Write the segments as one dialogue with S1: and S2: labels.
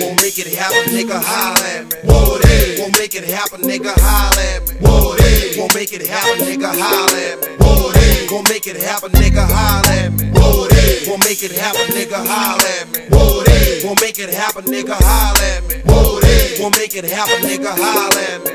S1: Won't make it happen, nigga, holla at me. Won't make it happen, nigga, holla at me. Won't make it happen, nigga, holla at me. Won't make it happen, nigga, holla at me. Won't make it happen, nigga, holla at me. Won't make it happen, nigga, holla at me. Won't make it happen, nigga, holla at me.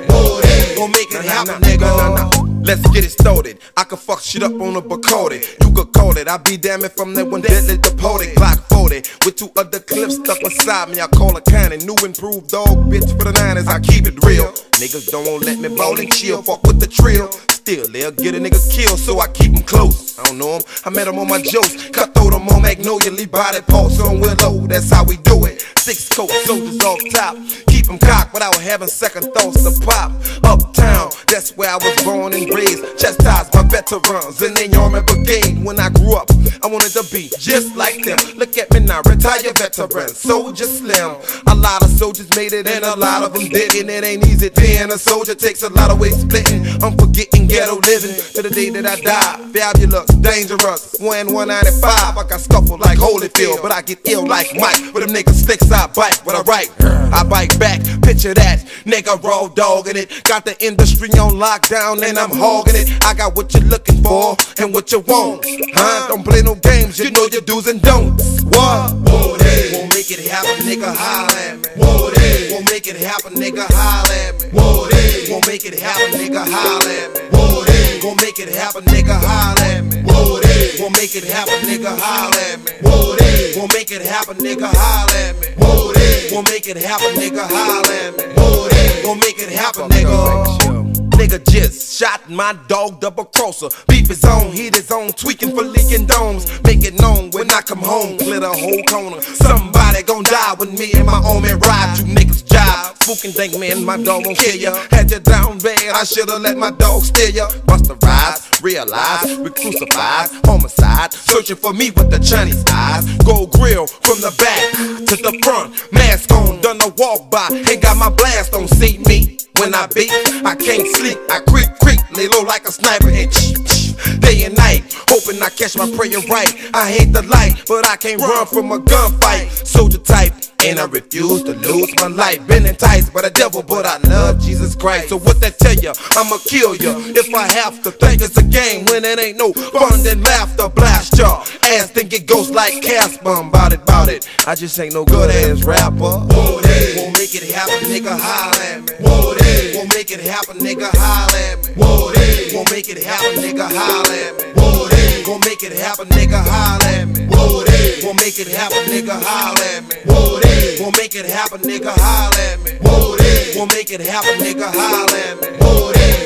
S1: Won't make it happen, nigga.
S2: Let's get it started. I can fuck shit up on a Bacardi. You could call it. I be damn if I'm that one deadly deported. Glock 40 with two other clips stuck beside me. I call it kinda new improved dog bitch for the niners. I keep it real. Niggas don't let me ball and chill. Fuck with the trill. Still, they'll get a nigga killed, so I keep him close. I don't know him. I met him on my jokes. Cut through them on Magnolia, leave body pulse on Willow. That's how we do it. Six coat soldiers off top. Keep them cocked without having second thoughts to pop. Uptown, that's where I was born and raised. Chastised by veterans in the army brigade. When I grew up, I wanted to be just like them. Look at me now, retired veteran, Soulja Slim. A lot of soldiers made it and a lot of them didn't. It ain't easy being a soldier, takes a lot of weight splitting. I'm forgetting ghetto living to the day that I die. Fabulous, dangerous. When 195, I got scuffled like Holyfield, but I get ill like Mike. With them niggas sticks, I bite. What I write, I bite back. Picture that, nigga raw dogging it. Got the industry on lockdown and I'm hogging it. I got what you're looking for and what you want, huh? Don't play no games, you know your do's and don'ts. What?
S1: Won't make it happen, nigga, holla at me. Won't make it happen, nigga, holla at me. Won't make it happen, nigga, holla at me. Won't make it happen, nigga, holla at me. Won't make it happen, nigga, holla at me. Won't make it happen, nigga, holla at me. Won't make it happen, nigga, holla at me. Won't make it happen, nigga.
S2: Nigga just shot my dog double crosser. Beef his own, hit his own, tweaking for leaking domes. Make it known when I come home, clear the whole corner. Somebody gon' die with me and my homie ride. You niggas jive. Spooking think man, my dog won't kill ya. Had you down bad, I should've let my dog steal ya. Bust the rise, realize we crucified, homicide. Searching for me with the Chinese eyes. Gold grill from the back to the front. Mask on, done a walk by. Ain't got my blast on, see me. When I beat, I can't sleep. I creep, creep, lay low like a sniper and day and night, hoping I catch my prayer right. I hate the light, but I can't run from a gunfight. Soldier type, and I refuse to lose my life. Been enticed by the devil, but I love Jesus Christ. So what that tell ya? I'ma kill ya if I have to. Think it's a game when it ain't no fun and laughter. Blast y'all ass, think it goes like Casper. Bout it, bout it. I just ain't no good ass rapper.
S1: Won't make it happen, nigga, holla at me. Won't make it happen, nigga, holla at me. Won't make it happen, nigga, holla at me. Won't make it happen, nigga, holla at me. Won't make it happen, nigga, holla at me. Won't make it happen, nigga, holla at me. Won't make it happen, nigga, holla at me.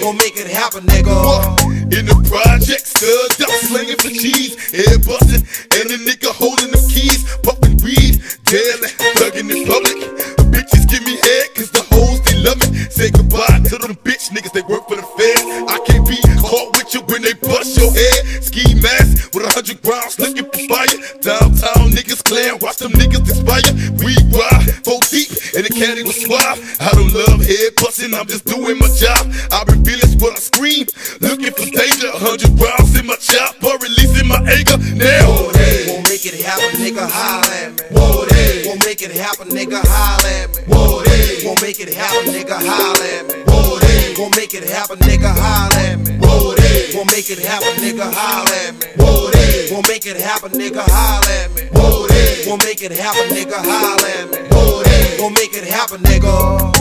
S1: Won't make it happen, nigga.
S3: In the project, studs up slinging for cheese, head busting, and a nigga holding them keys, puffing weed, daily, thugging in public. The bitches give me head, cause the hoes they love me. Say goodbye to them bitch niggas, they work for the feds. I can't be caught with you when they bust your head. Ski mask with a hundred rounds looking for fire. Downtown niggas clan, watch them niggas expire. We ride, four deep, and the caddy was suave. I don't love head busting, I'm just doing my job. I been feeling what I scream, looking for danger. Hundred rounds in my chopper, releasing my anger. Now,
S1: Won't make it happen, nigga, holla at me. Won't make it happen, nigga, holla at me. Won't make it happen, nigga, holla at me. Won't make it happen, nigga, holla at me. Won't make it happen, nigga, holla at me. Won't make it happen, nigga, holla at me. Won't make it happen, nigga, holla at me. Won't make it happen, nigga.